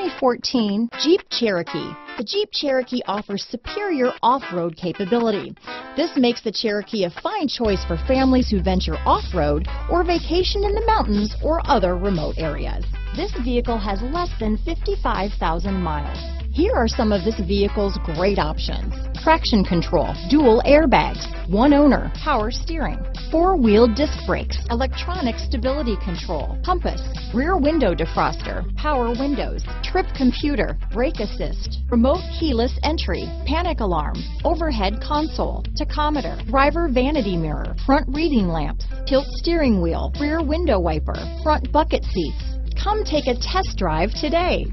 2014 Jeep Cherokee. The Jeep Cherokee offers superior off-road capability. This makes the Cherokee a fine choice for families who venture off-road or vacation in the mountains or other remote areas. This vehicle has less than 55,000 miles. Here are some of this vehicle's great options. Traction control, dual airbags, one owner, power steering, four-wheel disc brakes, electronic stability control, compass, rear window defroster, power windows, trip computer, brake assist, remote keyless entry, panic alarm, overhead console, tachometer, driver vanity mirror, front reading lamps, tilt steering wheel, rear window wiper, front bucket seats. Come take a test drive today.